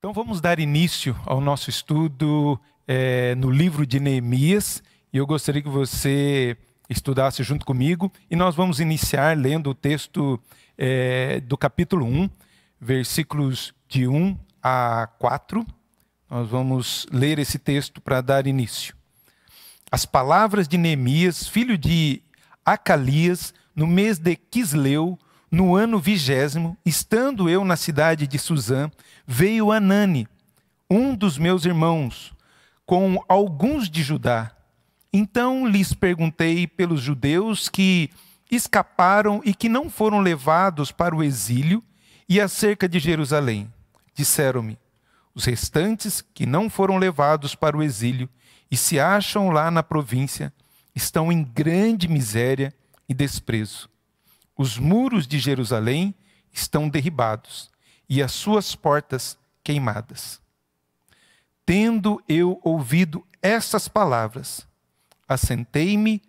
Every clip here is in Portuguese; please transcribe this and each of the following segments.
Então vamos dar início ao nosso estudo é, no livro de Neemias. E eu gostaria que você estudasse junto comigo. E nós vamos iniciar lendo o texto é, do capítulo 1, versículos de 1 a 4. Nós vamos ler esse texto para dar início. As palavras de Neemias, filho de Acalias, no mês de Quisleu, no ano vigésimo, estando eu na cidade de Suzã, veio Anani, um dos meus irmãos, com alguns de Judá. Então lhes perguntei pelos judeus que escaparam e que não foram levados para o exílio e acerca de Jerusalém. Disseram-me: os restantes que não foram levados para o exílio e se acham lá na província estão em grande miséria e desprezo os muros de Jerusalém estão derribados e as suas portas queimadas. Tendo eu ouvido estas palavras, assentei-me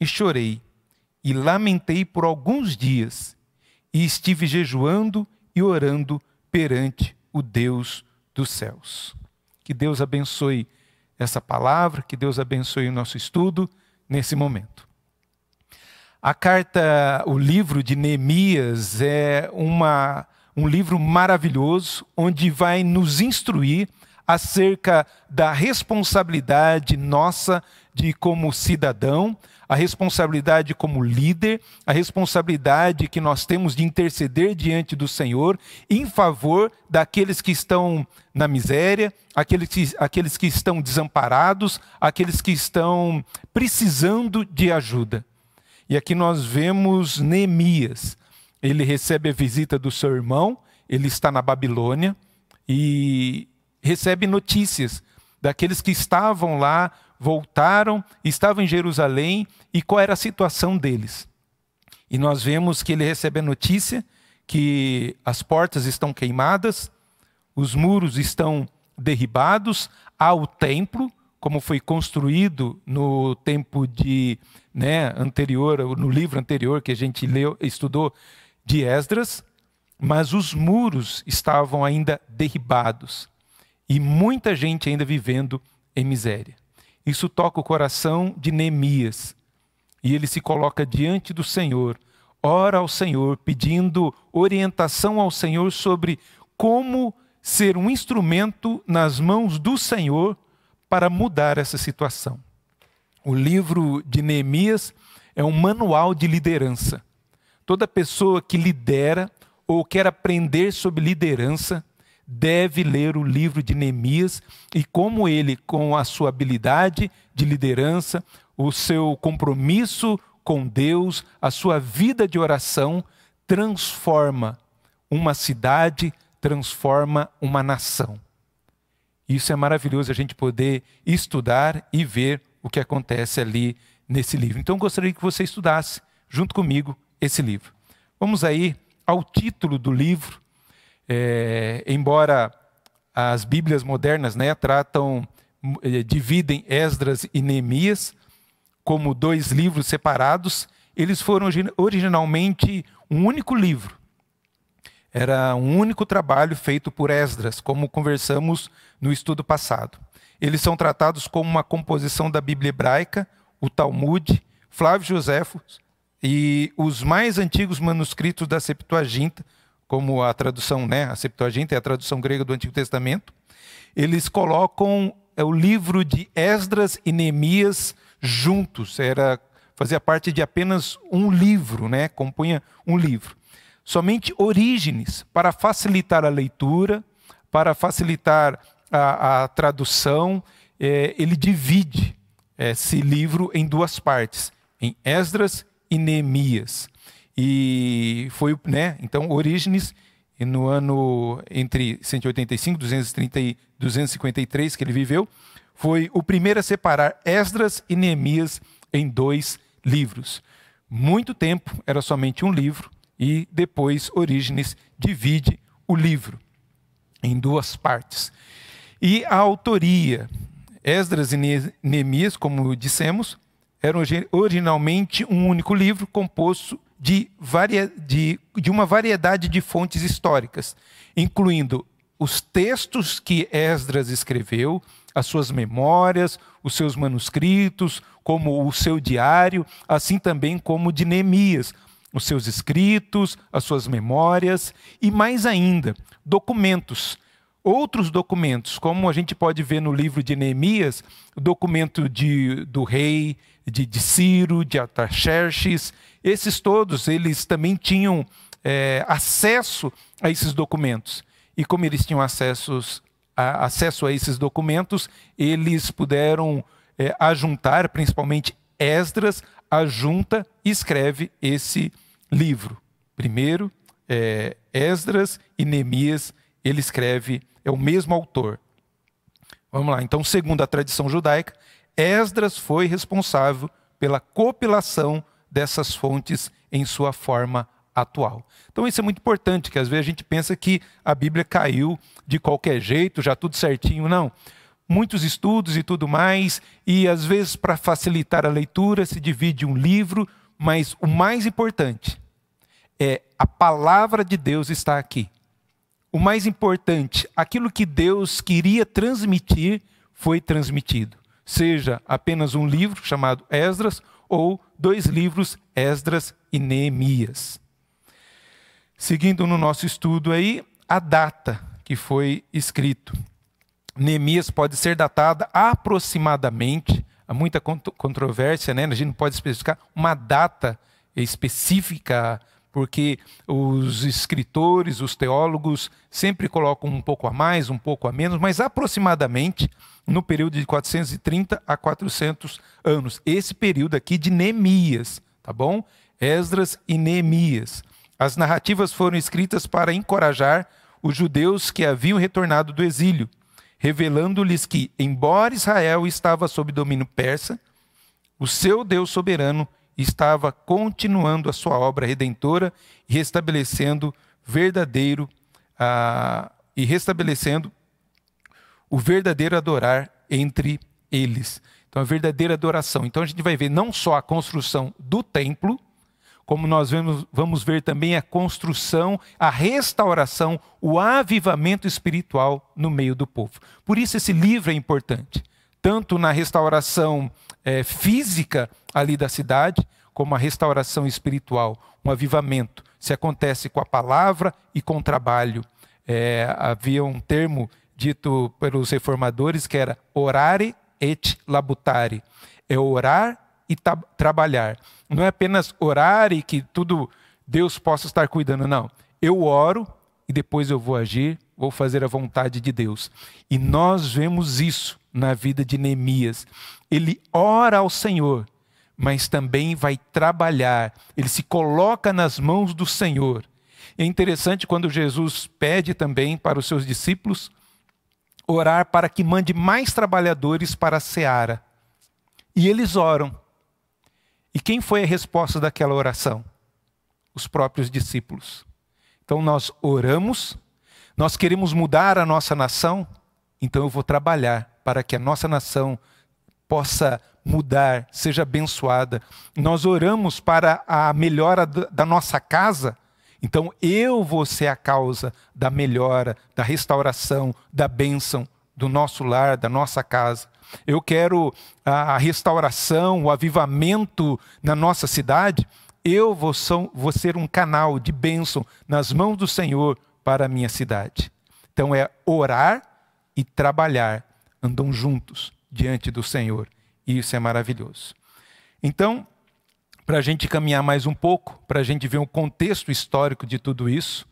e chorei, e lamentei por alguns dias, e estive jejuando e orando perante o Deus dos céus. Que Deus abençoe essa palavra, que Deus abençoe o nosso estudo nesse momento. A carta, o livro de Neemias é uma, um livro maravilhoso, onde vai nos instruir acerca da responsabilidade nossa de como cidadão, a responsabilidade como líder, a responsabilidade que nós temos de interceder diante do Senhor em favor daqueles que estão na miséria, aqueles que, aqueles que estão desamparados, aqueles que estão precisando de ajuda. E aqui nós vemos Neemias. Ele recebe a visita do seu irmão, ele está na Babilônia e recebe notícias daqueles que estavam lá, voltaram, estavam em Jerusalém e qual era a situação deles. E nós vemos que ele recebe a notícia que as portas estão queimadas, os muros estão derribados, há o templo, como foi construído no tempo de né, anterior, no livro anterior que a gente leu, estudou de Esdras, mas os muros estavam ainda derribados e muita gente ainda vivendo em miséria. Isso toca o coração de Neemias e ele se coloca diante do Senhor, ora ao Senhor, pedindo orientação ao Senhor sobre como ser um instrumento nas mãos do Senhor para mudar essa situação. O livro de Neemias é um manual de liderança. Toda pessoa que lidera ou quer aprender sobre liderança deve ler o livro de Neemias e como ele, com a sua habilidade de liderança, o seu compromisso com Deus, a sua vida de oração, transforma uma cidade, transforma uma nação. Isso é maravilhoso a gente poder estudar e ver o que acontece ali nesse livro. Então, gostaria que você estudasse junto comigo esse livro. Vamos aí ao título do livro. É, embora as Bíblias modernas né, tratam, é, dividem Esdras e Neemias como dois livros separados, eles foram originalmente um único livro era um único trabalho feito por Esdras, como conversamos no estudo passado. Eles são tratados como uma composição da Bíblia hebraica, o Talmud, Flávio Joséfo e os mais antigos manuscritos da Septuaginta, como a tradução, né, a Septuaginta é a tradução grega do Antigo Testamento. Eles colocam é, o livro de Esdras e Neemias juntos, era fazia parte de apenas um livro, né, compunha um livro somente Orígenes, para facilitar a leitura, para facilitar a, a tradução, é, ele divide esse livro em duas partes, em Esdras e Neemias. E foi, né, então, Orígenes, no ano entre 185 230 e 253 que ele viveu, foi o primeiro a separar Esdras e Neemias em dois livros. Muito tempo era somente um livro, e depois Orígenes divide o livro em duas partes. E a autoria, Esdras e Neemias, como dissemos, eram originalmente um único livro composto de, varia, de, de uma variedade de fontes históricas, incluindo os textos que Esdras escreveu, as suas memórias, os seus manuscritos, como o seu diário, assim também como de Neemias, os seus escritos, as suas memórias e mais ainda, documentos. Outros documentos, como a gente pode ver no livro de Neemias, o documento de, do rei, de, de Ciro, de Ataxerxes, esses todos, eles também tinham é, acesso a esses documentos. E como eles tinham acessos, a, acesso a esses documentos, eles puderam é, ajuntar, principalmente Esdras, ajunta e escreve esse livro. Primeiro, é, Esdras e Neemias, ele escreve, é o mesmo autor. Vamos lá, então, segundo a tradição judaica, Esdras foi responsável pela compilação dessas fontes em sua forma atual. Então isso é muito importante, que às vezes a gente pensa que a Bíblia caiu de qualquer jeito, já tudo certinho. Não. Muitos estudos e tudo mais, e às vezes para facilitar a leitura se divide um livro, mas o mais importante é a palavra de Deus está aqui. O mais importante, aquilo que Deus queria transmitir foi transmitido. Seja apenas um livro chamado Esdras ou dois livros, Esdras e Neemias. Seguindo no nosso estudo aí, a data que foi escrito. Neemias pode ser datada aproximadamente, há muita controvérsia, né? a gente não pode especificar uma data específica, porque os escritores, os teólogos sempre colocam um pouco a mais, um pouco a menos, mas aproximadamente no período de 430 a 400 anos. Esse período aqui de Neemias, tá bom? Esdras e Neemias. As narrativas foram escritas para encorajar os judeus que haviam retornado do exílio, revelando-lhes que, embora Israel estava sob domínio persa, o seu Deus soberano estava continuando a sua obra redentora e restabelecendo verdadeiro ah, e restabelecendo o verdadeiro adorar entre eles. Então, a verdadeira adoração. Então, a gente vai ver não só a construção do templo, como nós vemos, vamos ver também a construção, a restauração, o avivamento espiritual no meio do povo. Por isso esse livro é importante, tanto na restauração é, física ali da cidade, como a restauração espiritual, um avivamento. Se acontece com a palavra e com o trabalho. É, havia um termo dito pelos reformadores que era orare et labutare. É orar e trabalhar. Não é apenas orar e que tudo Deus possa estar cuidando, não. Eu oro e depois eu vou agir, vou fazer a vontade de Deus. E nós vemos isso na vida de Neemias. Ele ora ao Senhor, mas também vai trabalhar. Ele se coloca nas mãos do Senhor. É interessante quando Jesus pede também para os seus discípulos orar para que mande mais trabalhadores para a seara. E eles oram. E quem foi a resposta daquela oração? Os próprios discípulos. Então nós oramos, nós queremos mudar a nossa nação, então eu vou trabalhar para que a nossa nação possa mudar, seja abençoada. Nós oramos para a melhora da nossa casa, então eu vou ser a causa da melhora, da restauração, da bênção do nosso lar, da nossa casa eu quero a restauração, o avivamento na nossa cidade, eu vou, vou ser um canal de bênção nas mãos do Senhor para a minha cidade. Então é orar e trabalhar, andam juntos diante do Senhor. E isso é maravilhoso. Então, para a gente caminhar mais um pouco, para a gente ver o contexto histórico de tudo isso,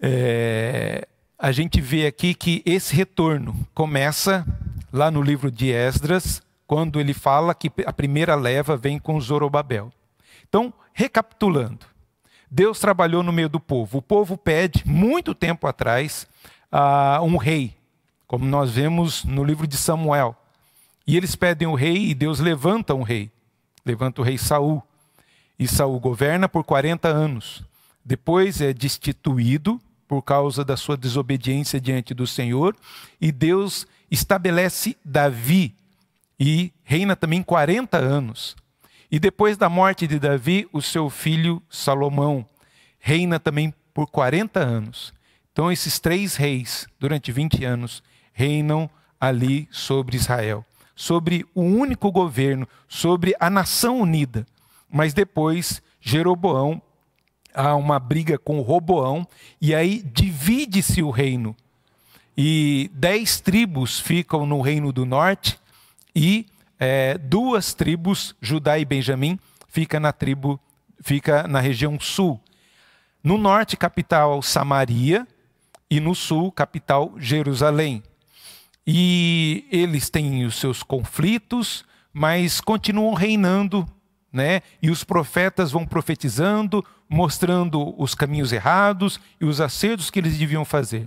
é, a gente vê aqui que esse retorno começa lá no livro de Esdras, quando ele fala que a primeira leva vem com Zorobabel. Então, recapitulando, Deus trabalhou no meio do povo. O povo pede, muito tempo atrás, uh, um rei, como nós vemos no livro de Samuel. E eles pedem o rei e Deus levanta um rei. Levanta o rei Saul. E Saul governa por 40 anos. Depois é destituído por causa da sua desobediência diante do Senhor, e Deus estabelece Davi e reina também 40 anos. E depois da morte de Davi, o seu filho Salomão reina também por 40 anos. Então, esses três reis, durante 20 anos, reinam ali sobre Israel, sobre o único governo, sobre a nação unida. Mas depois, Jeroboão, há uma briga com Roboão, e aí divide-se o reino. E dez tribos ficam no reino do norte, e é, duas tribos, Judá e Benjamim, fica na tribo, fica na região sul. No norte, capital Samaria, e no sul, capital Jerusalém. E eles têm os seus conflitos, mas continuam reinando, né? E os profetas vão profetizando, mostrando os caminhos errados e os acertos que eles deviam fazer.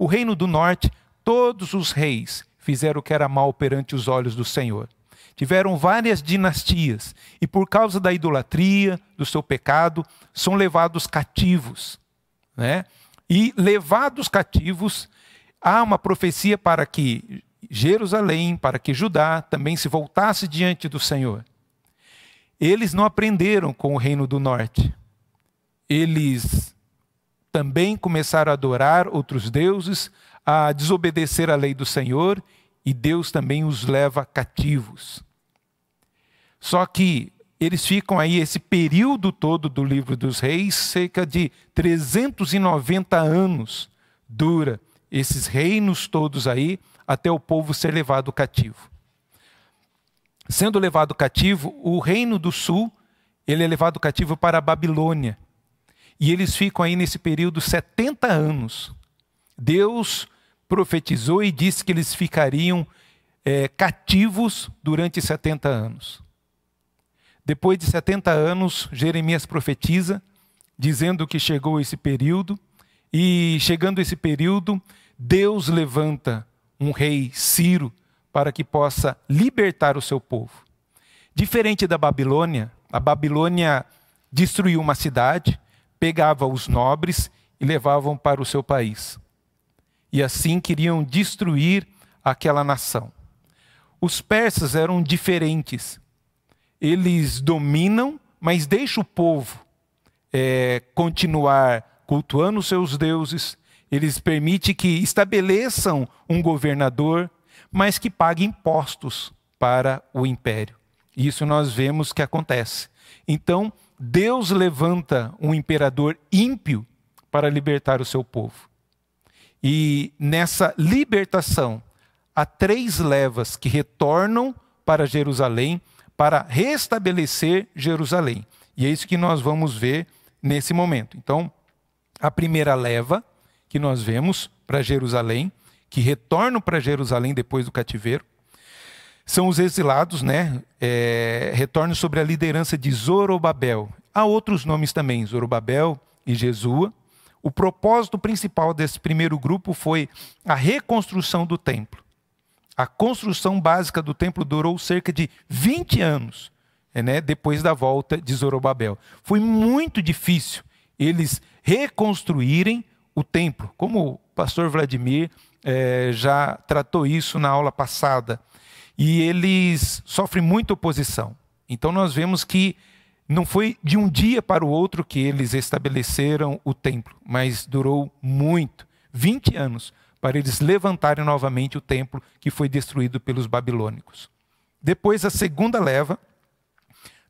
O reino do norte, todos os reis fizeram o que era mal perante os olhos do Senhor. Tiveram várias dinastias e, por causa da idolatria, do seu pecado, são levados cativos. Né? E, levados cativos, há uma profecia para que Jerusalém, para que Judá também se voltasse diante do Senhor. Eles não aprenderam com o reino do norte. Eles também começaram a adorar outros deuses, a desobedecer a lei do Senhor, e Deus também os leva cativos. Só que eles ficam aí esse período todo do livro dos reis, cerca de 390 anos dura esses reinos todos aí até o povo ser levado cativo. Sendo levado cativo, o reino do sul, ele é levado cativo para a Babilônia. E eles ficam aí nesse período 70 anos. Deus profetizou e disse que eles ficariam é, cativos durante 70 anos. Depois de 70 anos, Jeremias profetiza, dizendo que chegou esse período, e chegando esse período, Deus levanta um rei Ciro para que possa libertar o seu povo. Diferente da Babilônia, a Babilônia destruiu uma cidade, pegava os nobres e levavam para o seu país. E assim queriam destruir aquela nação. Os persas eram diferentes. Eles dominam, mas deixam o povo é, continuar cultuando seus deuses, eles permitem que estabeleçam um governador, mas que pague impostos para o império. Isso nós vemos que acontece. Então, Deus levanta um imperador ímpio para libertar o seu povo. E nessa libertação, há três levas que retornam para Jerusalém para restabelecer Jerusalém. E é isso que nós vamos ver nesse momento. Então, a primeira leva que nós vemos para Jerusalém, que retornam para Jerusalém depois do cativeiro, são os exilados, né? É, sobre a liderança de Zorobabel. Há outros nomes também, Zorobabel e Jesua. O propósito principal desse primeiro grupo foi a reconstrução do templo. A construção básica do templo durou cerca de 20 anos, né, depois da volta de Zorobabel. Foi muito difícil eles reconstruírem o templo, como o pastor Vladimir é, já tratou isso na aula passada. E eles sofrem muita oposição. Então nós vemos que não foi de um dia para o outro que eles estabeleceram o templo, mas durou muito 20 anos para eles levantarem novamente o templo que foi destruído pelos babilônicos. Depois, a segunda leva,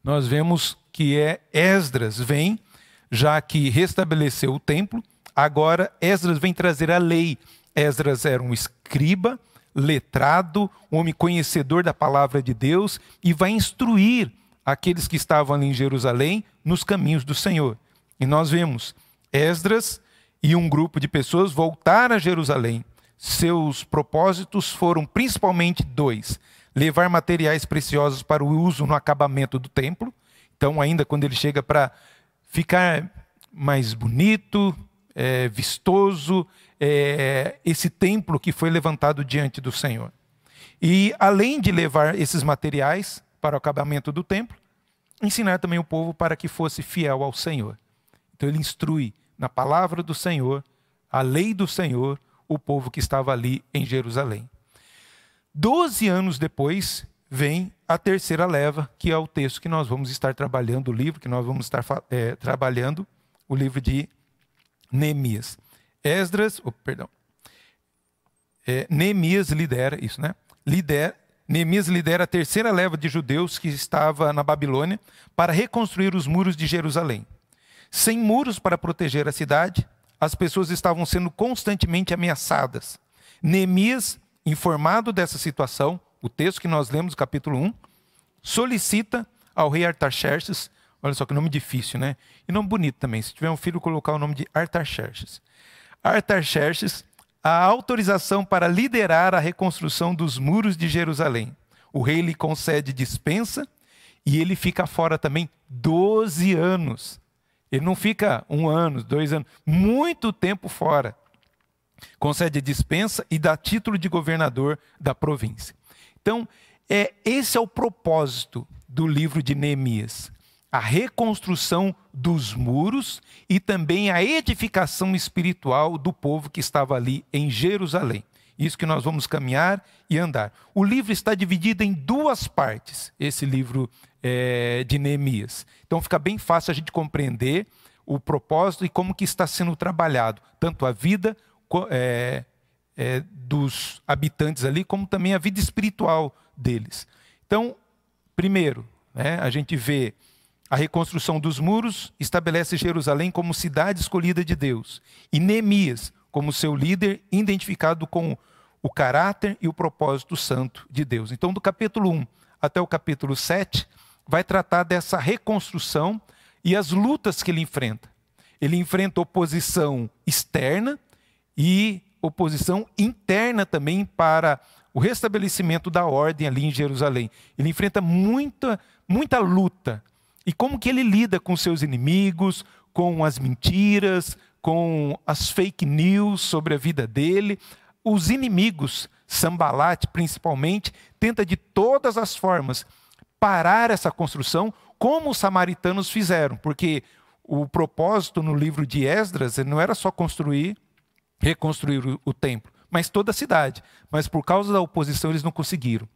nós vemos que é Esdras vem, já que restabeleceu o templo, Agora, Esdras vem trazer a lei. Esdras era um escriba, letrado, um homem conhecedor da palavra de Deus e vai instruir aqueles que estavam ali em Jerusalém nos caminhos do Senhor. E nós vemos Esdras e um grupo de pessoas voltar a Jerusalém. Seus propósitos foram principalmente dois: levar materiais preciosos para o uso no acabamento do templo. Então, ainda quando ele chega para ficar mais bonito, é, vistoso é, esse templo que foi levantado diante do Senhor. E além de levar esses materiais para o acabamento do templo, ensinar também o povo para que fosse fiel ao Senhor. Então ele instrui na palavra do Senhor, a lei do Senhor, o povo que estava ali em Jerusalém. Doze anos depois, vem a terceira leva, que é o texto que nós vamos estar trabalhando, o livro que nós vamos estar é, trabalhando, o livro de Neemias. Esdras, oh, perdão, é, Neemias lidera isso, né? Lidera, Neemias lidera a terceira leva de judeus que estava na Babilônia para reconstruir os muros de Jerusalém. Sem muros para proteger a cidade, as pessoas estavam sendo constantemente ameaçadas. Neemias, informado dessa situação, o texto que nós lemos, capítulo 1, solicita ao rei Artaxerxes, olha só que nome difícil, né? E nome bonito também, se tiver um filho, colocar o nome de Artaxerxes. Artaxerxes a autorização para liderar a reconstrução dos muros de Jerusalém. O rei lhe concede dispensa e ele fica fora também 12 anos. Ele não fica um ano, dois anos, muito tempo fora. Concede dispensa e dá título de governador da província. Então, é, esse é o propósito do livro de Neemias a reconstrução dos muros e também a edificação espiritual do povo que estava ali em Jerusalém. Isso que nós vamos caminhar e andar. O livro está dividido em duas partes, esse livro é, de Neemias. Então fica bem fácil a gente compreender o propósito e como que está sendo trabalhado, tanto a vida é, é, dos habitantes ali, como também a vida espiritual deles. Então, primeiro, né, a gente vê a reconstrução dos muros estabelece Jerusalém como cidade escolhida de Deus e Neemias como seu líder, identificado com o caráter e o propósito santo de Deus. Então, do capítulo 1 até o capítulo 7, vai tratar dessa reconstrução e as lutas que ele enfrenta. Ele enfrenta oposição externa e oposição interna também para o restabelecimento da ordem ali em Jerusalém. Ele enfrenta muita, muita luta e como que ele lida com seus inimigos, com as mentiras, com as fake news sobre a vida dele. Os inimigos, Sambalat principalmente, tenta de todas as formas parar essa construção, como os samaritanos fizeram, porque o propósito no livro de Esdras não era só construir, reconstruir o, o templo, mas toda a cidade. Mas por causa da oposição eles não conseguiram.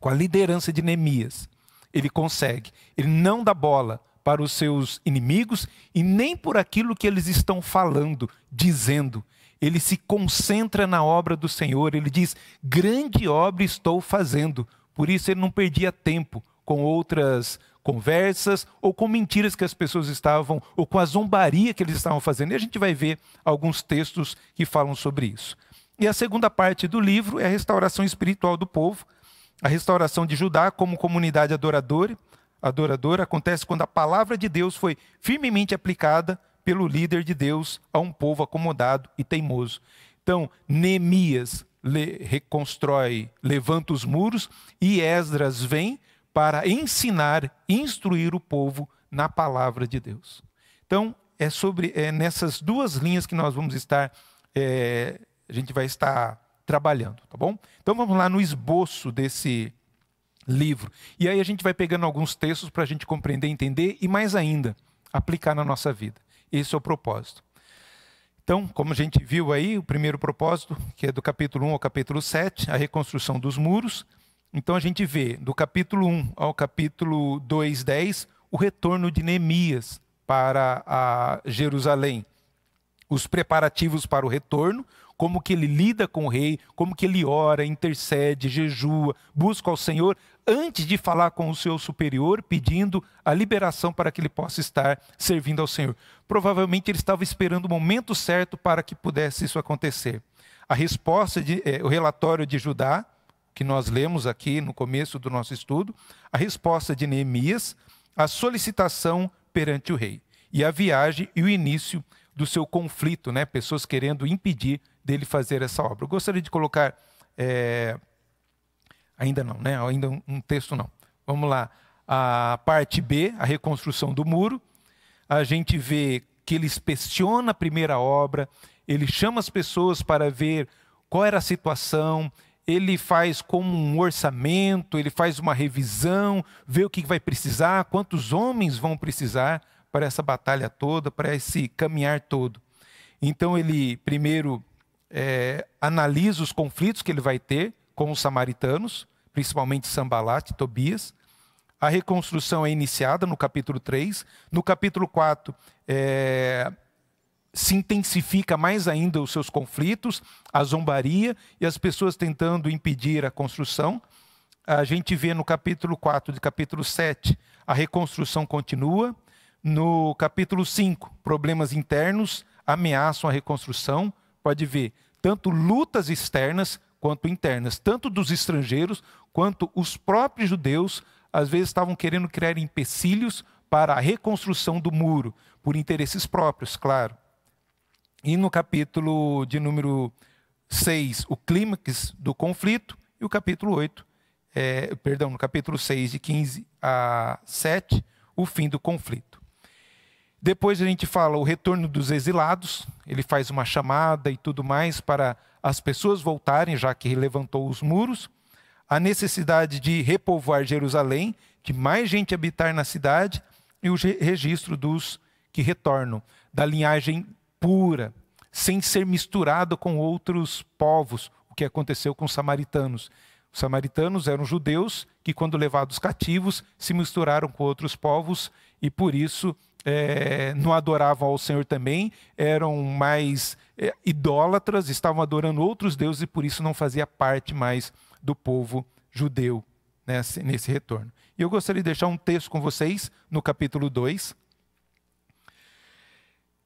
Com a liderança de Neemias, ele consegue. Ele não dá bola para os seus inimigos e nem por aquilo que eles estão falando, dizendo. Ele se concentra na obra do Senhor. Ele diz: grande obra estou fazendo. Por isso ele não perdia tempo com outras conversas ou com mentiras que as pessoas estavam, ou com a zombaria que eles estavam fazendo. E a gente vai ver alguns textos que falam sobre isso. E a segunda parte do livro é a restauração espiritual do povo. A restauração de Judá como comunidade adoradora, adoradora acontece quando a palavra de Deus foi firmemente aplicada pelo líder de Deus a um povo acomodado e teimoso. Então, Neemias le, reconstrói, levanta os muros e Esdras vem para ensinar, instruir o povo na palavra de Deus. Então, é sobre é nessas duas linhas que nós vamos estar, é, a gente vai estar trabalhando, tá bom? Então vamos lá no esboço desse livro. E aí a gente vai pegando alguns textos para a gente compreender, entender e mais ainda, aplicar na nossa vida. Esse é o propósito. Então, como a gente viu aí, o primeiro propósito, que é do capítulo 1 ao capítulo 7, a reconstrução dos muros. Então a gente vê do capítulo 1 ao capítulo 2, 10, o retorno de Neemias para Jerusalém. Os preparativos para o retorno, como que ele lida com o rei, como que ele ora, intercede, jejua, busca ao Senhor antes de falar com o seu superior, pedindo a liberação para que ele possa estar servindo ao Senhor. Provavelmente ele estava esperando o momento certo para que pudesse isso acontecer. A resposta, de, é, o relatório de Judá, que nós lemos aqui no começo do nosso estudo, a resposta de Neemias, a solicitação perante o rei, e a viagem e o início do seu conflito, né? pessoas querendo impedir dele fazer essa obra. Eu gostaria de colocar, é, ainda não, né? ainda um, um texto não. Vamos lá, a parte B, a reconstrução do muro. A gente vê que ele inspeciona a primeira obra, ele chama as pessoas para ver qual era a situação, ele faz como um orçamento, ele faz uma revisão, vê o que vai precisar, quantos homens vão precisar para essa batalha toda, para esse caminhar todo. Então ele primeiro é, analisa os conflitos que ele vai ter com os samaritanos, principalmente Sambalat e Tobias. A reconstrução é iniciada no capítulo 3. No capítulo 4, é, se intensifica mais ainda os seus conflitos, a zombaria e as pessoas tentando impedir a construção. A gente vê no capítulo 4 de capítulo 7, a reconstrução continua. No capítulo 5, problemas internos ameaçam a reconstrução. Pode ver tanto lutas externas quanto internas, tanto dos estrangeiros quanto os próprios judeus, às vezes estavam querendo criar empecilhos para a reconstrução do muro, por interesses próprios, claro. E no capítulo de número 6, o clímax do conflito, e o capítulo 8, é, perdão, no capítulo 6, de 15 a 7, o fim do conflito. Depois a gente fala o retorno dos exilados, ele faz uma chamada e tudo mais para as pessoas voltarem, já que levantou os muros, a necessidade de repovoar Jerusalém, de mais gente habitar na cidade, e o registro dos que retornam, da linhagem pura, sem ser misturado com outros povos, o que aconteceu com os samaritanos. Os samaritanos eram judeus que, quando levados cativos, se misturaram com outros povos e, por isso, é, não adoravam ao Senhor também, eram mais é, idólatras, estavam adorando outros deuses e, por isso, não fazia parte mais do povo judeu nesse, nesse retorno. E eu gostaria de deixar um texto com vocês no capítulo 2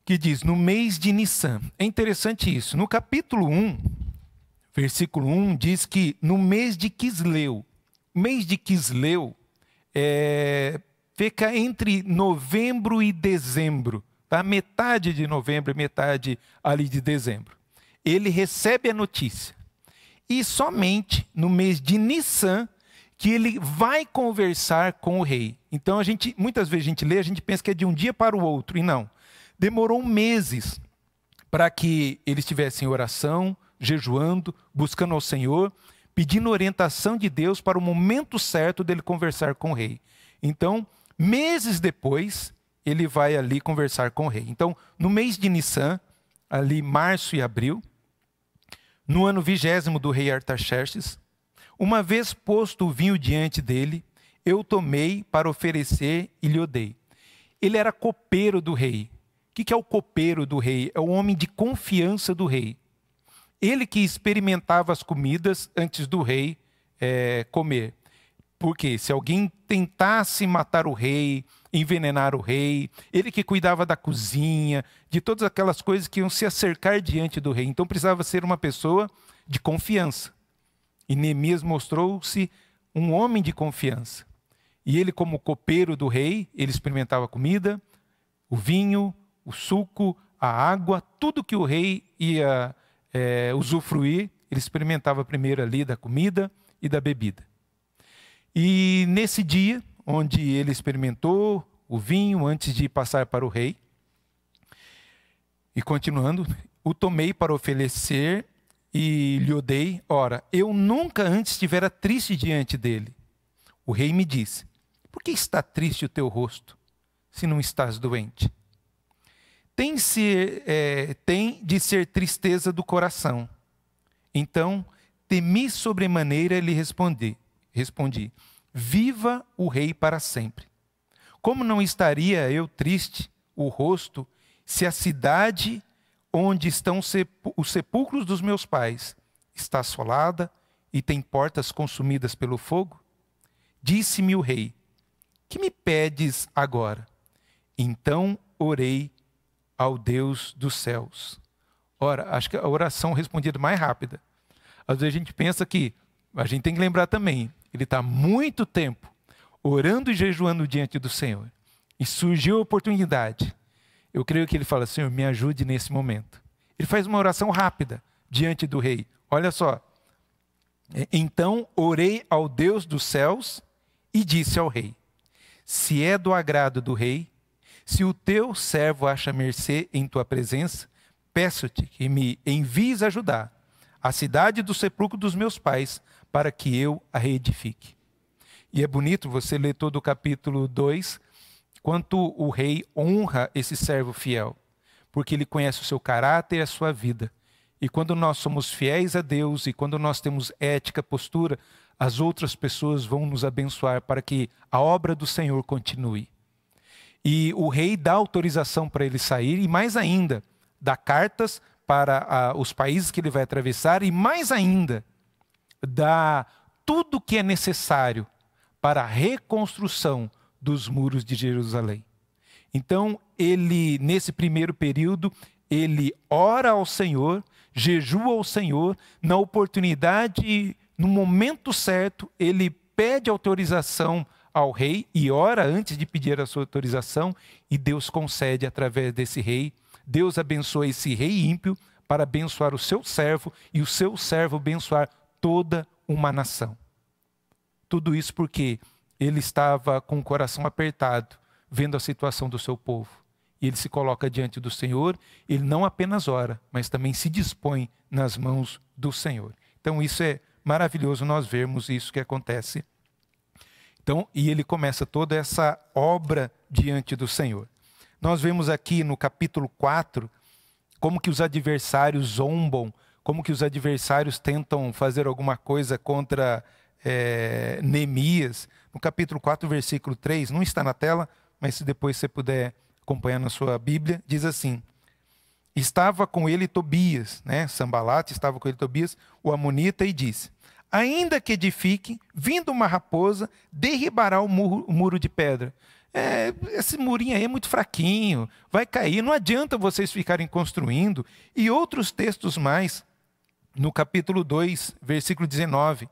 que diz: no mês de Nissan. É interessante isso. No capítulo 1, versículo 1, diz que no mês de Quisleu. Mês de Quisleu é, fica entre novembro e dezembro. Tá? Metade de novembro e metade ali de dezembro. Ele recebe a notícia. E somente no mês de Nissan que ele vai conversar com o rei. Então a gente, muitas vezes a gente lê, a gente pensa que é de um dia para o outro, e não demorou meses para que eles estivessem em oração, jejuando, buscando ao Senhor, pedindo orientação de Deus para o momento certo dele conversar com o rei. Então, meses depois, ele vai ali conversar com o rei. Então, no mês de Nissan, ali março e abril, no ano vigésimo do rei Artaxerxes, uma vez posto o vinho diante dele, eu tomei para oferecer e lhe dei. Ele era copeiro do rei, o que é o copeiro do rei? É o homem de confiança do rei. Ele que experimentava as comidas antes do rei é, comer. Porque se alguém tentasse matar o rei, envenenar o rei, ele que cuidava da cozinha, de todas aquelas coisas que iam se acercar diante do rei. Então precisava ser uma pessoa de confiança. E Neemias mostrou-se um homem de confiança. E ele, como copeiro do rei, ele experimentava a comida, o vinho, o suco, a água, tudo que o rei ia é, usufruir, ele experimentava primeiro ali da comida e da bebida. E nesse dia, onde ele experimentou o vinho antes de passar para o rei, e continuando, o tomei para oferecer e lhe odei. Ora, eu nunca antes estivera triste diante dele. O rei me disse: Por que está triste o teu rosto, se não estás doente? tem, ser, é, tem de ser tristeza do coração. Então, temi sobremaneira e lhe respondi, respondi: Viva o rei para sempre. Como não estaria eu triste o rosto se a cidade onde estão os sepulcros dos meus pais está assolada e tem portas consumidas pelo fogo? Disse-me o rei: Que me pedes agora? Então orei ao Deus dos céus. Ora, acho que a oração respondida mais rápida. Às vezes a gente pensa que, a gente tem que lembrar também, ele está muito tempo orando e jejuando diante do Senhor. E surgiu a oportunidade. Eu creio que ele fala, Senhor, me ajude nesse momento. Ele faz uma oração rápida diante do rei. Olha só. Então orei ao Deus dos céus e disse ao rei: Se é do agrado do rei, se o teu servo acha mercê em tua presença, peço-te que me envies ajudar a cidade do sepulcro dos meus pais, para que eu a reedifique. E é bonito você ler todo o capítulo 2, quanto o rei honra esse servo fiel, porque ele conhece o seu caráter e a sua vida. E quando nós somos fiéis a Deus e quando nós temos ética, postura, as outras pessoas vão nos abençoar para que a obra do Senhor continue. E o rei dá autorização para ele sair, e mais ainda, dá cartas para a, os países que ele vai atravessar e, mais ainda, dá tudo o que é necessário para a reconstrução dos muros de Jerusalém. Então, ele, nesse primeiro período, ele ora ao Senhor, jejua ao Senhor, na oportunidade, no momento certo, ele pede autorização ao rei e ora antes de pedir a sua autorização, e Deus concede através desse rei. Deus abençoa esse rei ímpio para abençoar o seu servo e o seu servo abençoar toda uma nação. Tudo isso porque ele estava com o coração apertado, vendo a situação do seu povo. E ele se coloca diante do Senhor, ele não apenas ora, mas também se dispõe nas mãos do Senhor. Então isso é maravilhoso nós vermos isso que acontece. Então, e ele começa toda essa obra diante do Senhor. Nós vemos aqui no capítulo 4 como que os adversários zombam, como que os adversários tentam fazer alguma coisa contra é, Neemias. No capítulo 4, versículo 3, não está na tela, mas se depois você puder acompanhar na sua Bíblia, diz assim: Estava com ele Tobias, né? Sambalate estava com ele Tobias, o Amonita, e disse: Ainda que edifique, vindo uma raposa, derribará o muro, o muro de pedra. É, esse murinho aí é muito fraquinho, vai cair, não adianta vocês ficarem construindo. E outros textos mais, no capítulo 2, versículo 19.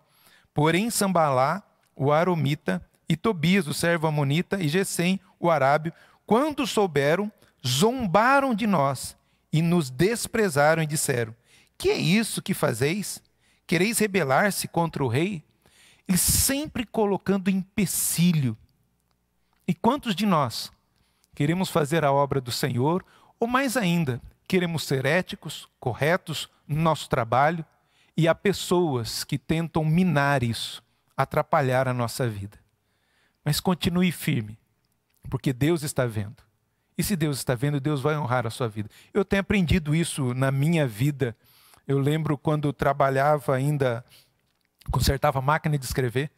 Porém, Sambalá, o Aromita, e Tobias, o servo Amonita, e Gesem, o Arábio, quando souberam, zombaram de nós e nos desprezaram e disseram: Que é isso que fazeis? Quereis rebelar-se contra o rei? Ele sempre colocando empecilho. E quantos de nós queremos fazer a obra do Senhor, ou mais ainda, queremos ser éticos, corretos no nosso trabalho, e há pessoas que tentam minar isso, atrapalhar a nossa vida. Mas continue firme, porque Deus está vendo. E se Deus está vendo, Deus vai honrar a sua vida. Eu tenho aprendido isso na minha vida. Eu lembro quando trabalhava ainda, consertava máquina de escrever,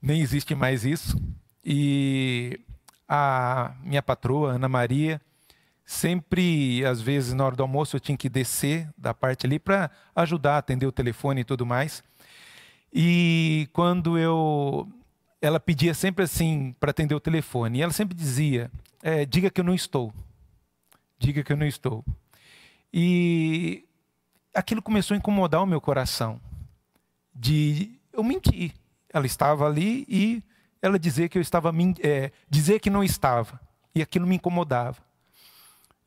nem existe mais isso. E a minha patroa, Ana Maria, sempre, às vezes, na hora do almoço, eu tinha que descer da parte ali para ajudar atender o telefone e tudo mais. E quando eu ela pedia sempre assim para atender o telefone. E ela sempre dizia: é, diga que eu não estou. Diga que eu não estou. E aquilo começou a incomodar o meu coração. De eu menti. Ela estava ali e ela dizia que eu estava é, dizer que não estava. E aquilo me incomodava.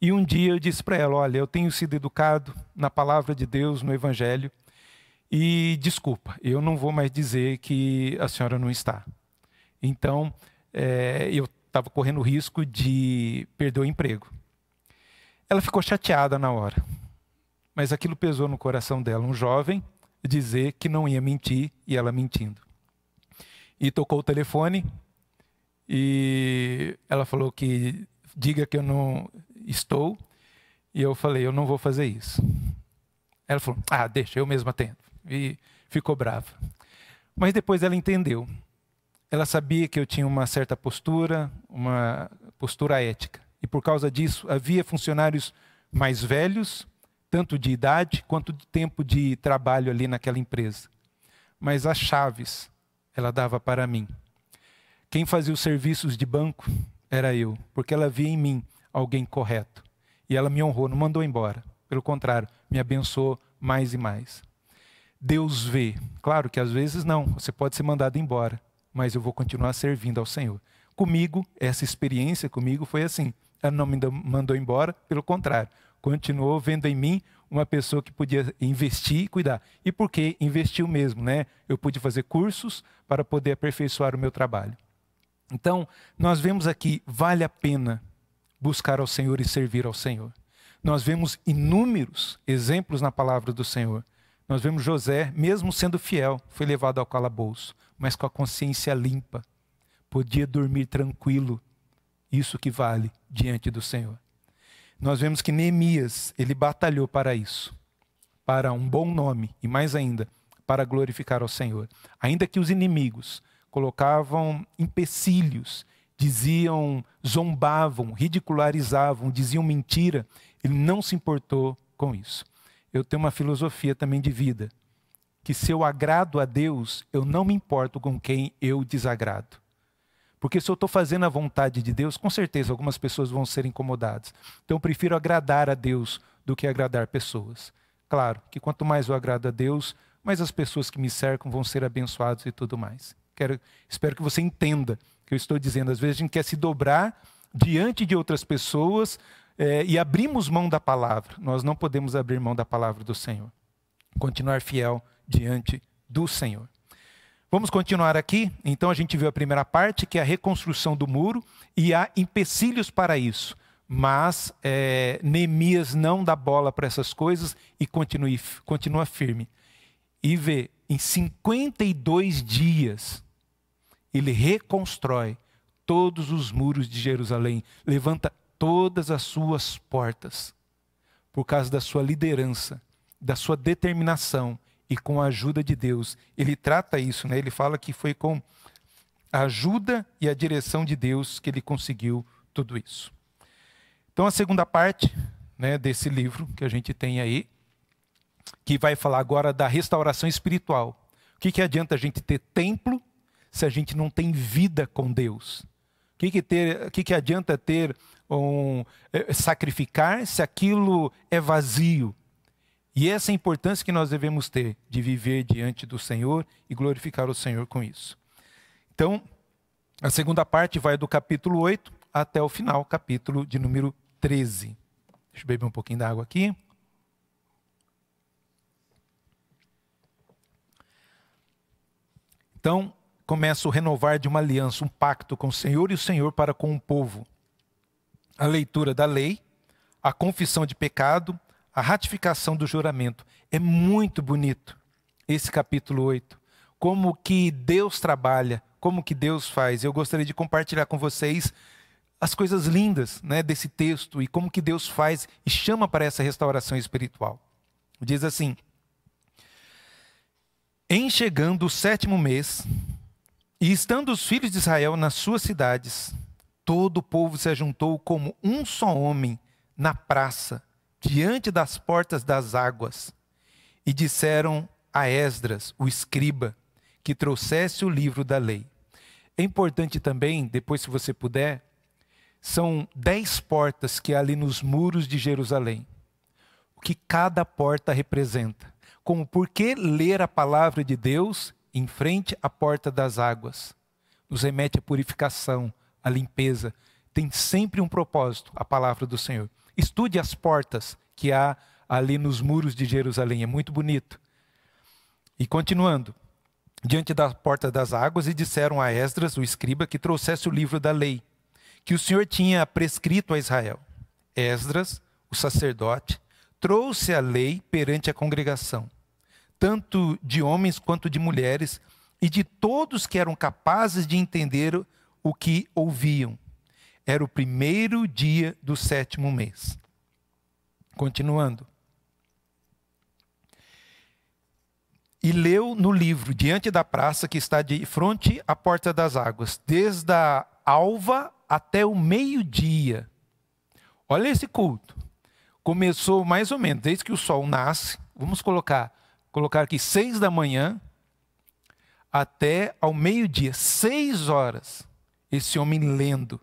E um dia eu disse para ela: Olha, eu tenho sido educado na palavra de Deus, no Evangelho, e desculpa, eu não vou mais dizer que a senhora não está. Então, é, eu estava correndo risco de perder o emprego. Ela ficou chateada na hora, mas aquilo pesou no coração dela. Um jovem dizer que não ia mentir e ela mentindo. E tocou o telefone e ela falou que diga que eu não estou. E eu falei, eu não vou fazer isso. Ela falou, ah, deixa, eu mesma atendo. E ficou brava. Mas depois ela entendeu ela sabia que eu tinha uma certa postura, uma postura ética. E por causa disso, havia funcionários mais velhos, tanto de idade quanto de tempo de trabalho ali naquela empresa. Mas as chaves ela dava para mim. Quem fazia os serviços de banco era eu, porque ela via em mim alguém correto. E ela me honrou, não mandou embora. Pelo contrário, me abençoou mais e mais. Deus vê. Claro que às vezes não, você pode ser mandado embora mas eu vou continuar servindo ao Senhor. Comigo, essa experiência comigo foi assim. Ela não me mandou embora, pelo contrário, continuou vendo em mim uma pessoa que podia investir e cuidar. E por que investiu mesmo, né? Eu pude fazer cursos para poder aperfeiçoar o meu trabalho. Então, nós vemos aqui, vale a pena buscar ao Senhor e servir ao Senhor. Nós vemos inúmeros exemplos na palavra do Senhor. Nós vemos José, mesmo sendo fiel, foi levado ao calabouço mas com a consciência limpa. Podia dormir tranquilo. Isso que vale diante do Senhor. Nós vemos que Neemias, ele batalhou para isso, para um bom nome e mais ainda, para glorificar ao Senhor. Ainda que os inimigos colocavam empecilhos diziam, zombavam, ridicularizavam, diziam mentira, ele não se importou com isso. Eu tenho uma filosofia também de vida, que se eu agrado a Deus, eu não me importo com quem eu desagrado. Porque se eu estou fazendo a vontade de Deus, com certeza algumas pessoas vão ser incomodadas. Então eu prefiro agradar a Deus do que agradar pessoas. Claro que quanto mais eu agrado a Deus, mais as pessoas que me cercam vão ser abençoadas e tudo mais. Quero, espero que você entenda que eu estou dizendo. Às vezes a gente quer se dobrar diante de outras pessoas é, e abrimos mão da palavra. Nós não podemos abrir mão da palavra do Senhor. Continuar fiel diante do Senhor. Vamos continuar aqui. Então a gente viu a primeira parte, que é a reconstrução do muro, e há empecilhos para isso. Mas é, Neemias não dá bola para essas coisas e continue, continua firme. E vê, em 52 dias, ele reconstrói todos os muros de Jerusalém, levanta todas as suas portas, por causa da sua liderança, da sua determinação e com a ajuda de Deus. Ele trata isso, né? ele fala que foi com a ajuda e a direção de Deus que ele conseguiu tudo isso. Então, a segunda parte né, desse livro que a gente tem aí, que vai falar agora da restauração espiritual. O que, que adianta a gente ter templo se a gente não tem vida com Deus? O que, que, ter, que, que adianta ter um, é, sacrificar se aquilo é vazio? E essa é a importância que nós devemos ter de viver diante do Senhor e glorificar o Senhor com isso. Então, a segunda parte vai do capítulo 8 até o final, capítulo de número 13. Deixa eu beber um pouquinho da água aqui. Então, começa o renovar de uma aliança, um pacto com o Senhor e o Senhor para com o povo. A leitura da lei, a confissão de pecado, a ratificação do juramento. É muito bonito esse capítulo 8. Como que Deus trabalha, como que Deus faz. Eu gostaria de compartilhar com vocês as coisas lindas né, desse texto e como que Deus faz e chama para essa restauração espiritual. Diz assim: Em chegando o sétimo mês, e estando os filhos de Israel nas suas cidades, todo o povo se ajuntou como um só homem na praça diante das portas das águas e disseram a Esdras, o escriba, que trouxesse o livro da lei. É importante também, depois, se você puder, são dez portas que há ali nos muros de Jerusalém. O que cada porta representa. Como por que ler a palavra de Deus em frente à porta das águas? Nos remete à purificação, à limpeza. Tem sempre um propósito a palavra do Senhor. Estude as portas que há ali nos muros de Jerusalém, é muito bonito. E continuando, diante da porta das águas, e disseram a Esdras, o escriba, que trouxesse o livro da lei, que o Senhor tinha prescrito a Israel. Esdras, o sacerdote, trouxe a lei perante a congregação, tanto de homens quanto de mulheres, e de todos que eram capazes de entender o que ouviam. Era o primeiro dia do sétimo mês. Continuando. E leu no livro, diante da praça que está de frente à porta das águas, desde a alva até o meio-dia. Olha esse culto. Começou mais ou menos desde que o sol nasce. Vamos colocar, colocar aqui seis da manhã até ao meio-dia, seis horas. Esse homem lendo,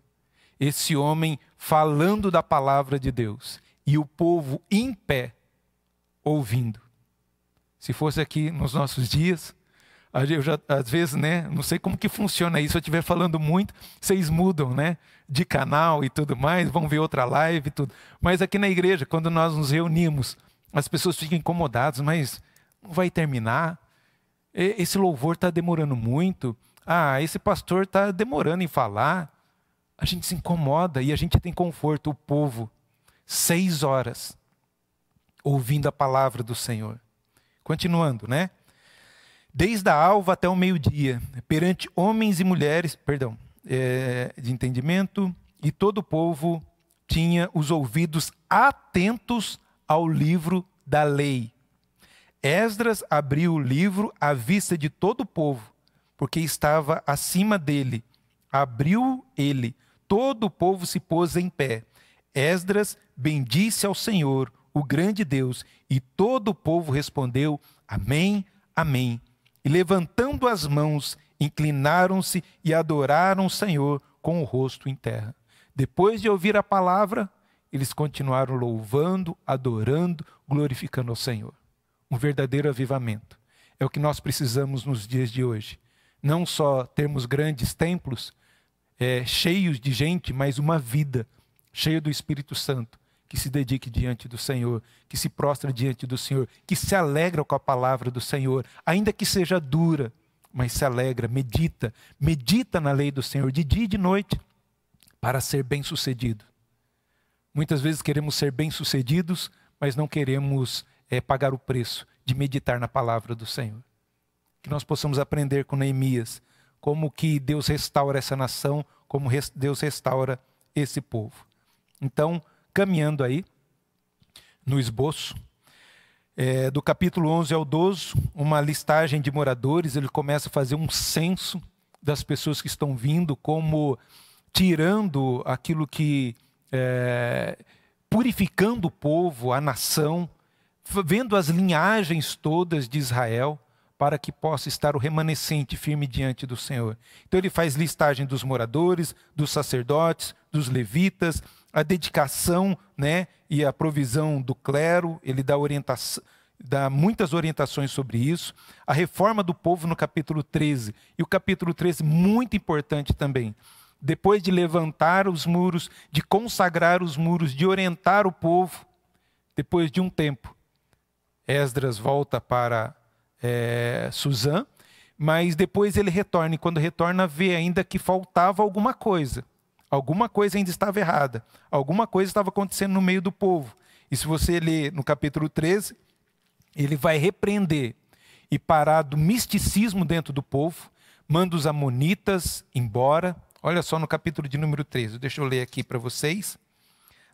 esse homem falando da palavra de Deus e o povo em pé ouvindo. Se fosse aqui nos nossos dias, eu já, às vezes, né, não sei como que funciona isso, se eu estiver falando muito, vocês mudam, né, de canal e tudo mais, vão ver outra live e tudo. Mas aqui na igreja, quando nós nos reunimos, as pessoas ficam incomodadas, mas vai terminar? Esse louvor está demorando muito. Ah, esse pastor está demorando em falar a gente se incomoda e a gente tem conforto. O povo, seis horas, ouvindo a palavra do Senhor. Continuando, né? Desde a alva até o meio-dia, perante homens e mulheres, perdão, é, de entendimento, e todo o povo tinha os ouvidos atentos ao livro da lei. Esdras abriu o livro à vista de todo o povo, porque estava acima dele abriu ele, todo o povo se pôs em pé. Esdras bendisse ao Senhor, o grande Deus, e todo o povo respondeu: Amém, Amém. E levantando as mãos, inclinaram-se e adoraram o Senhor com o rosto em terra. Depois de ouvir a palavra, eles continuaram louvando, adorando, glorificando ao Senhor. Um verdadeiro avivamento. É o que nós precisamos nos dias de hoje. Não só termos grandes templos é, cheios de gente, mas uma vida cheia do Espírito Santo, que se dedique diante do Senhor, que se prostra diante do Senhor, que se alegra com a palavra do Senhor, ainda que seja dura, mas se alegra, medita, medita na lei do Senhor de dia e de noite, para ser bem-sucedido. Muitas vezes queremos ser bem-sucedidos, mas não queremos é, pagar o preço de meditar na palavra do Senhor. Que nós possamos aprender com Neemias como que Deus restaura essa nação, como Deus restaura esse povo. Então, caminhando aí no esboço, é, do capítulo 11 ao 12, uma listagem de moradores, ele começa a fazer um censo das pessoas que estão vindo, como tirando aquilo que. É, purificando o povo, a nação, vendo as linhagens todas de Israel, para que possa estar o remanescente firme diante do Senhor. Então ele faz listagem dos moradores, dos sacerdotes, dos levitas, a dedicação né, e a provisão do clero, ele dá, orientação, dá muitas orientações sobre isso. A reforma do povo no capítulo 13. E o capítulo 13, muito importante também. Depois de levantar os muros, de consagrar os muros, de orientar o povo, depois de um tempo, Esdras volta para é, Suzã, mas depois ele retorna, e quando retorna, vê ainda que faltava alguma coisa. Alguma coisa ainda estava errada. Alguma coisa estava acontecendo no meio do povo. E se você ler no capítulo 13, ele vai repreender e parar do misticismo dentro do povo, manda os amonitas embora. Olha só no capítulo de número 13, deixa eu ler aqui para vocês.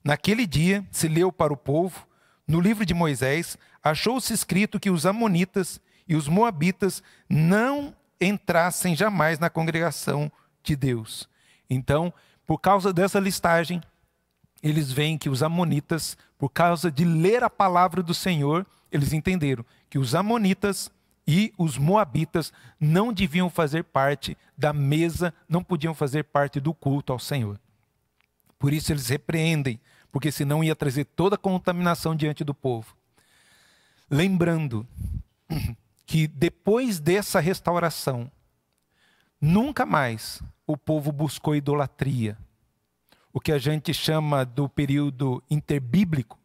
Naquele dia se leu para o povo, no livro de Moisés, achou-se escrito que os amonitas e os moabitas não entrassem jamais na congregação de Deus. Então, por causa dessa listagem, eles veem que os amonitas, por causa de ler a palavra do Senhor, eles entenderam que os amonitas e os moabitas não deviam fazer parte da mesa, não podiam fazer parte do culto ao Senhor. Por isso eles repreendem, porque senão ia trazer toda a contaminação diante do povo. Lembrando que depois dessa restauração, nunca mais o povo buscou idolatria. O que a gente chama do período interbíblico,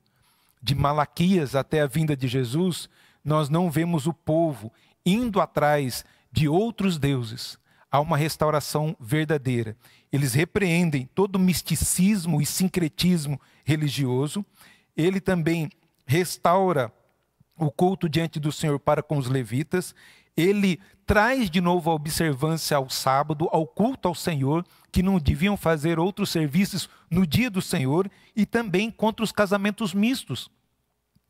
de Malaquias até a vinda de Jesus, nós não vemos o povo indo atrás de outros deuses. Há uma restauração verdadeira. Eles repreendem todo o misticismo e sincretismo religioso. Ele também restaura o culto diante do Senhor para com os levitas ele traz de novo a observância ao sábado, ao culto ao Senhor, que não deviam fazer outros serviços no dia do Senhor, e também contra os casamentos mistos,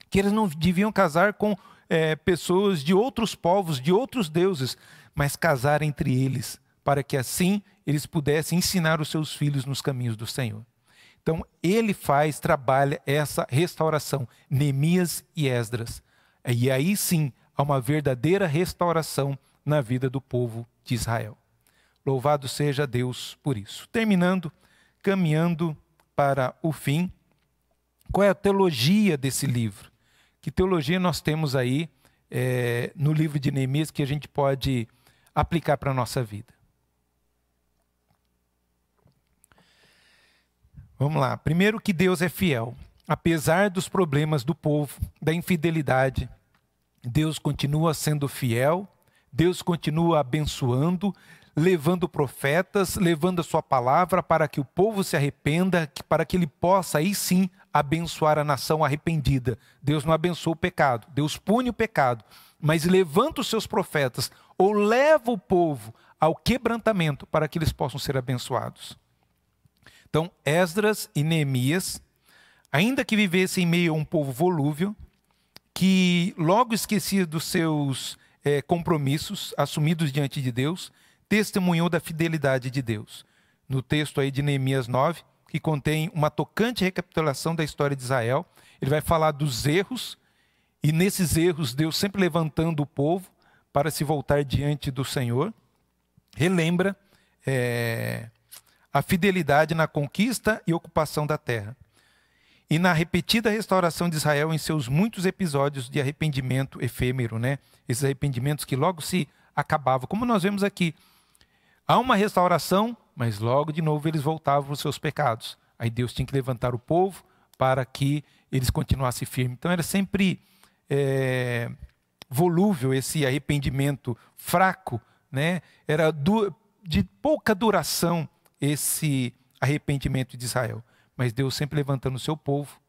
que eles não deviam casar com é, pessoas de outros povos, de outros deuses, mas casar entre eles, para que assim eles pudessem ensinar os seus filhos nos caminhos do Senhor. Então, ele faz, trabalha essa restauração, Neemias e Esdras. E aí sim, a uma verdadeira restauração na vida do povo de Israel. Louvado seja Deus por isso. Terminando, caminhando para o fim, qual é a teologia desse livro? Que teologia nós temos aí é, no livro de Neemias que a gente pode aplicar para a nossa vida? Vamos lá. Primeiro, que Deus é fiel. Apesar dos problemas do povo, da infidelidade, Deus continua sendo fiel, Deus continua abençoando, levando profetas, levando a sua palavra para que o povo se arrependa, para que ele possa aí sim abençoar a nação arrependida. Deus não abençoa o pecado, Deus pune o pecado, mas levanta os seus profetas ou leva o povo ao quebrantamento para que eles possam ser abençoados. Então, Esdras e Neemias, ainda que vivessem em meio a um povo volúvel, que logo esquecia dos seus é, compromissos assumidos diante de Deus, testemunhou da fidelidade de Deus. no texto aí de Neemias 9, que contém uma tocante recapitulação da história de Israel. Ele vai falar dos erros, e nesses erros, Deus sempre levantando o povo para se voltar diante do Senhor. Relembra é, a fidelidade na conquista e ocupação da terra. E na repetida restauração de Israel em seus muitos episódios de arrependimento efêmero, né? Esses arrependimentos que logo se acabavam. Como nós vemos aqui, há uma restauração, mas logo de novo eles voltavam aos seus pecados. Aí Deus tinha que levantar o povo para que eles continuassem firmes. Então era sempre é, volúvel esse arrependimento fraco, né? Era de pouca duração esse arrependimento de Israel. Mas Deus sempre levantando o seu povo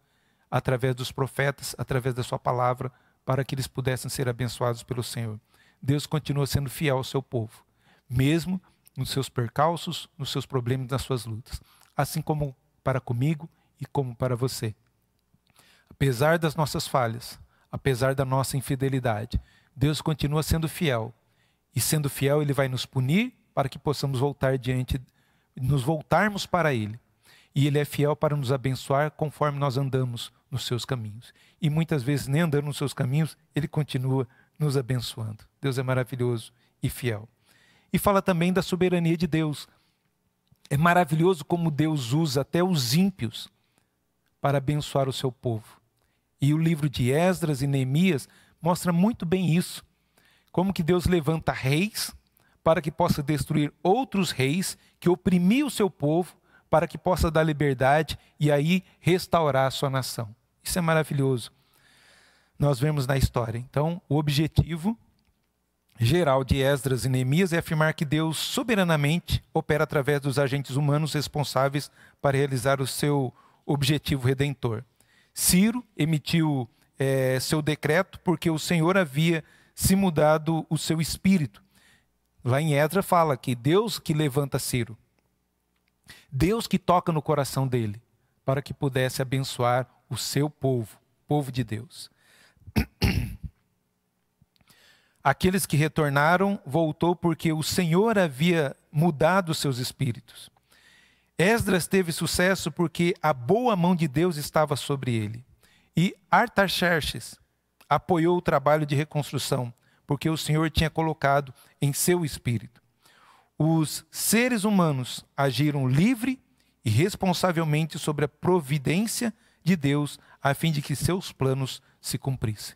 através dos profetas, através da sua palavra, para que eles pudessem ser abençoados pelo Senhor. Deus continua sendo fiel ao seu povo, mesmo nos seus percalços, nos seus problemas, nas suas lutas, assim como para comigo e como para você. Apesar das nossas falhas, apesar da nossa infidelidade, Deus continua sendo fiel. E sendo fiel, ele vai nos punir para que possamos voltar diante nos voltarmos para ele. E ele é fiel para nos abençoar conforme nós andamos nos seus caminhos. E muitas vezes nem andando nos seus caminhos, ele continua nos abençoando. Deus é maravilhoso e fiel. E fala também da soberania de Deus. É maravilhoso como Deus usa até os ímpios para abençoar o seu povo. E o livro de Esdras e Neemias mostra muito bem isso. Como que Deus levanta reis para que possa destruir outros reis que oprimiam o seu povo, para que possa dar liberdade e aí restaurar a sua nação. Isso é maravilhoso. Nós vemos na história. Então, o objetivo geral de Esdras e Neemias é afirmar que Deus soberanamente opera através dos agentes humanos responsáveis para realizar o seu objetivo redentor. Ciro emitiu é, seu decreto porque o Senhor havia se mudado o seu espírito. Lá em Edra fala que Deus que levanta Ciro. Deus que toca no coração dele para que pudesse abençoar o seu povo, povo de Deus. Aqueles que retornaram voltou porque o Senhor havia mudado seus espíritos. Esdras teve sucesso porque a boa mão de Deus estava sobre ele. E Artaxerxes apoiou o trabalho de reconstrução porque o Senhor tinha colocado em seu espírito. Os seres humanos agiram livre e responsavelmente sobre a providência de Deus, a fim de que seus planos se cumprissem.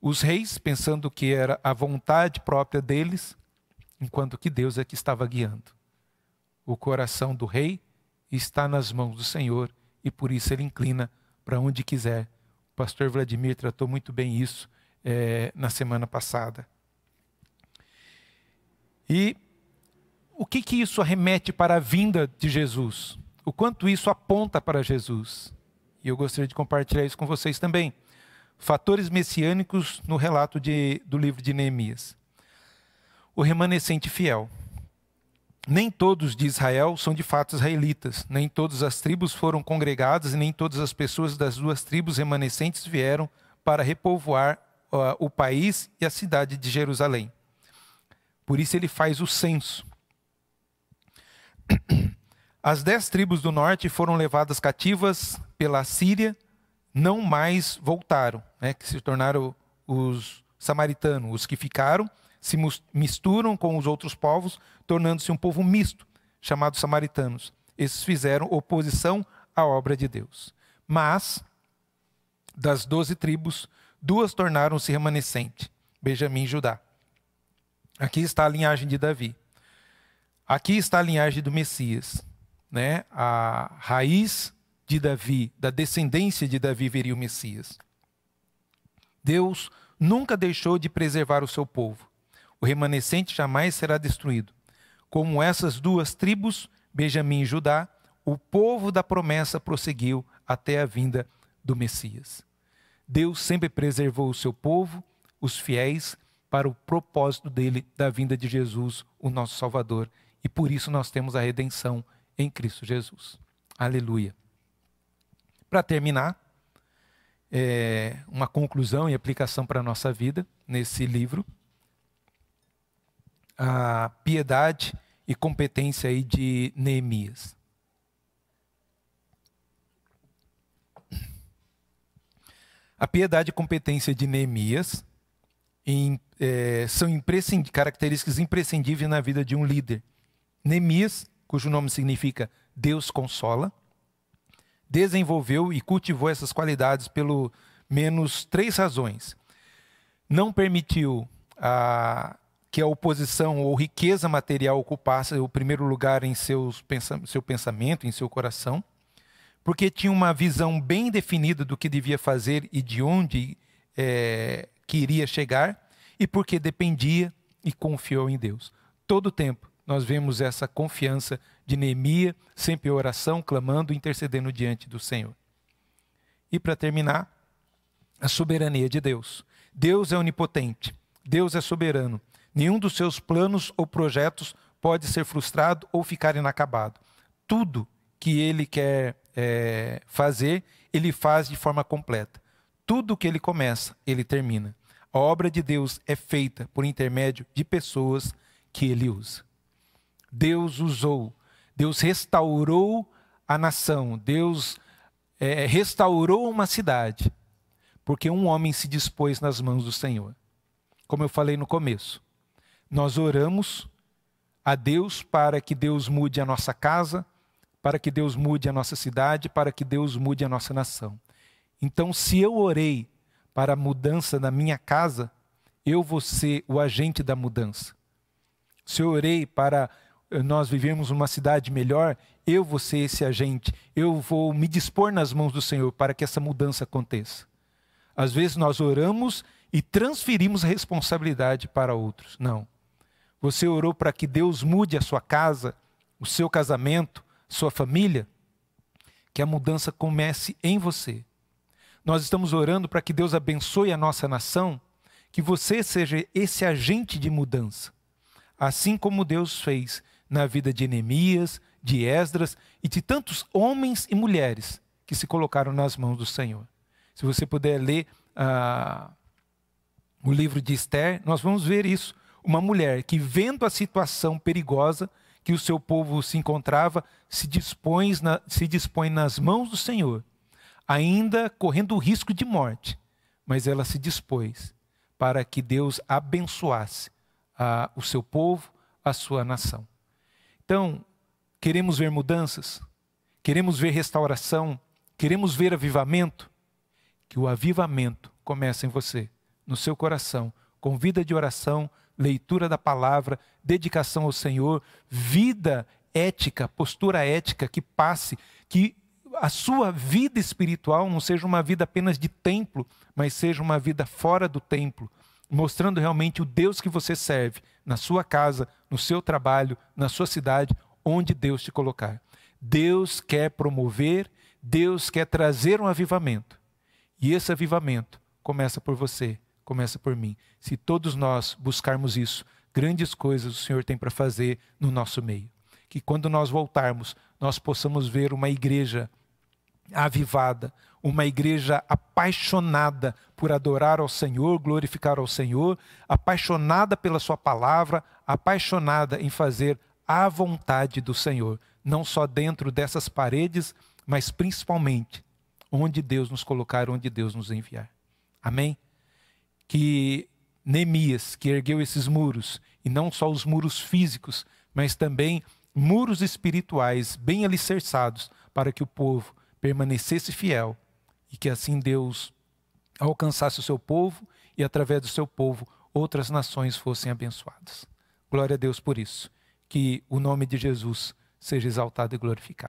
Os reis, pensando que era a vontade própria deles, enquanto que Deus é que estava guiando. O coração do rei está nas mãos do Senhor e por isso ele inclina para onde quiser. O pastor Vladimir tratou muito bem isso é, na semana passada. E o que, que isso arremete para a vinda de Jesus? O quanto isso aponta para Jesus? E eu gostaria de compartilhar isso com vocês também. Fatores messiânicos no relato de, do livro de Neemias. O remanescente fiel. Nem todos de Israel são de fato israelitas, nem todas as tribos foram congregadas, e nem todas as pessoas das duas tribos remanescentes vieram para repovoar uh, o país e a cidade de Jerusalém. Por isso ele faz o censo. As dez tribos do norte foram levadas cativas pela Síria, não mais voltaram, né, que se tornaram os samaritanos. Os que ficaram se misturam com os outros povos, tornando-se um povo misto, chamado samaritanos. Esses fizeram oposição à obra de Deus. Mas, das doze tribos, duas tornaram-se remanescente: Benjamim e Judá. Aqui está a linhagem de Davi. Aqui está a linhagem do Messias, né? A raiz de Davi, da descendência de Davi viria o Messias. Deus nunca deixou de preservar o seu povo. O remanescente jamais será destruído. Como essas duas tribos, Benjamim e Judá, o povo da promessa prosseguiu até a vinda do Messias. Deus sempre preservou o seu povo, os fiéis, para o propósito dele da vinda de Jesus, o nosso Salvador. E por isso nós temos a redenção em Cristo Jesus. Aleluia. Para terminar, é, uma conclusão e aplicação para a nossa vida nesse livro. A piedade e competência aí de Neemias. A piedade e competência de Neemias em, é, são características imprescindíveis na vida de um líder. Neemias, cujo nome significa Deus consola, desenvolveu e cultivou essas qualidades pelo menos três razões. Não permitiu a, que a oposição ou riqueza material ocupasse o primeiro lugar em seus, seu pensamento, em seu coração, porque tinha uma visão bem definida do que devia fazer e de onde é, que iria chegar, e porque dependia e confiou em Deus. Todo o tempo nós vemos essa confiança de Neemia, sempre em oração, clamando, intercedendo diante do Senhor. E para terminar, a soberania de Deus. Deus é onipotente, Deus é soberano. Nenhum dos seus planos ou projetos pode ser frustrado ou ficar inacabado. Tudo que ele quer é, fazer, ele faz de forma completa. Tudo que ele começa, ele termina. A obra de Deus é feita por intermédio de pessoas que ele usa. Deus usou, Deus restaurou a nação, Deus é, restaurou uma cidade, porque um homem se dispôs nas mãos do Senhor. Como eu falei no começo, nós oramos a Deus para que Deus mude a nossa casa, para que Deus mude a nossa cidade, para que Deus mude a nossa nação. Então, se eu orei para a mudança na minha casa, eu vou ser o agente da mudança. Se eu orei para nós vivermos uma cidade melhor, eu vou ser esse agente. Eu vou me dispor nas mãos do Senhor para que essa mudança aconteça. Às vezes nós oramos e transferimos responsabilidade para outros. Não. Você orou para que Deus mude a sua casa, o seu casamento, sua família, que a mudança comece em você. Nós estamos orando para que Deus abençoe a nossa nação, que você seja esse agente de mudança. Assim como Deus fez na vida de Neemias, de Esdras e de tantos homens e mulheres que se colocaram nas mãos do Senhor. Se você puder ler ah, o livro de Esther, nós vamos ver isso. Uma mulher que, vendo a situação perigosa que o seu povo se encontrava, se dispõe, na, se dispõe nas mãos do Senhor ainda correndo o risco de morte, mas ela se dispôs para que Deus abençoasse a, o seu povo, a sua nação. Então, queremos ver mudanças, queremos ver restauração, queremos ver avivamento. Que o avivamento comece em você, no seu coração, com vida de oração, leitura da palavra, dedicação ao Senhor, vida ética, postura ética que passe, que a sua vida espiritual não seja uma vida apenas de templo, mas seja uma vida fora do templo, mostrando realmente o Deus que você serve na sua casa, no seu trabalho, na sua cidade, onde Deus te colocar. Deus quer promover, Deus quer trazer um avivamento. E esse avivamento começa por você, começa por mim. Se todos nós buscarmos isso, grandes coisas o Senhor tem para fazer no nosso meio. Que quando nós voltarmos, nós possamos ver uma igreja avivada, uma igreja apaixonada por adorar ao Senhor, glorificar ao Senhor, apaixonada pela Sua palavra, apaixonada em fazer a vontade do Senhor, não só dentro dessas paredes, mas principalmente onde Deus nos colocar, onde Deus nos enviar. Amém? Que Neemias, que ergueu esses muros, e não só os muros físicos, mas também muros espirituais bem alicerçados, para que o povo permanecesse fiel e que assim Deus alcançasse o seu povo e através do seu povo outras nações fossem abençoadas. Glória a Deus por isso. Que o nome de Jesus seja exaltado e glorificado.